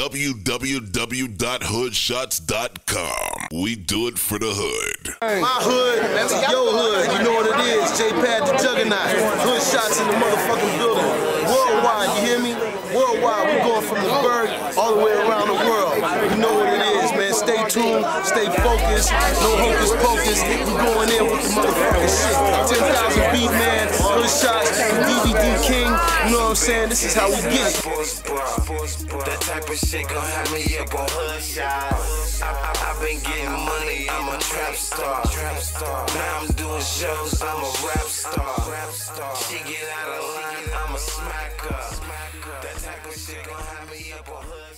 www.hoodshotz.com. We do it for the hood. My hood, that's your hood. You know what it is. J Pad the Juggernaut. Hood Shotz in the motherfucking building. Worldwide, you hear me? Worldwide. We're going from the Burgh all the way around the world. You know what it is, man. Stay tuned, stay focused. No hocus pocus. We're going in with the motherfucking shit. 10,000 beat, man. Hood Shotz, I'm saying? This is how we get it. That type of shit gon' have me up on Hood Shotz. I've been getting money, I'm a trap star. Trap star Now I'm doing shows, I'm a rap star. Rap star She get out of line, I'm a smack her. That type of shit gon' have me up on hood